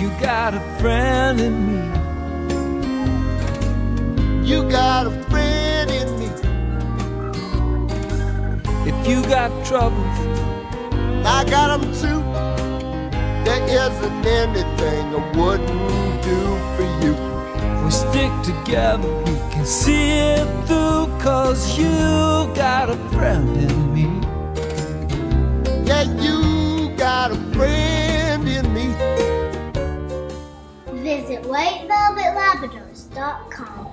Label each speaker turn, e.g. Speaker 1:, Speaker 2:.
Speaker 1: You got a friend in me.
Speaker 2: You got a friend in me.
Speaker 1: If you got troubles,
Speaker 2: I got them too. There isn't anything I wouldn't do for you.
Speaker 1: we stick together, we can see it through. Cause you got a friend in me.
Speaker 2: Yeah, you got a friend in me.
Speaker 3: Visit whitevelvetlabradors.com.